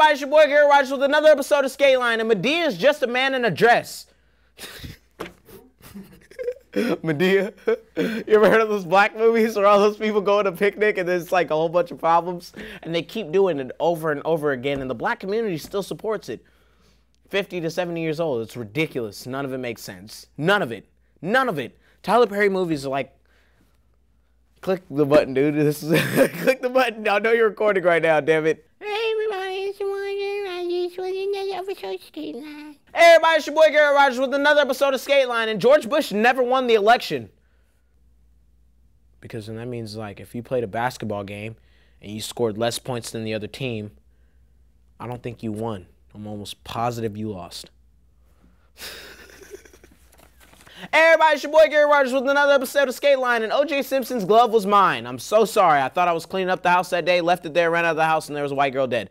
everybody, it's your boy Gary Rogers with another episode of Skate Line, and Madea is just a man in a dress. Madea, you ever heard of those black movies where all those people go on a picnic and there's like a whole bunch of problems, and they keep doing it over and over again, and the black community still supports it. 50 to 70 years old, it's ridiculous. None of it makes sense. None of it. None of it. Tyler Perry movies are like Click the button, dude. This is click the button. I know you're recording right now, damn it. Episode of Skate Line. Hey everybody, it's your boy Garrett Rogers with another episode of Skate Line. And George Bush never won the election. Because then that means like if you played a basketball game and you scored less points than the other team, I don't think you won. I'm almost positive you lost. Hey everybody, it's your boy Gary Rogers with another episode of Skate Line, and OJ Simpson's glove was mine. I'm so sorry. I thought I was cleaning up the house that day, left it there, ran out of the house, and there was a white girl dead.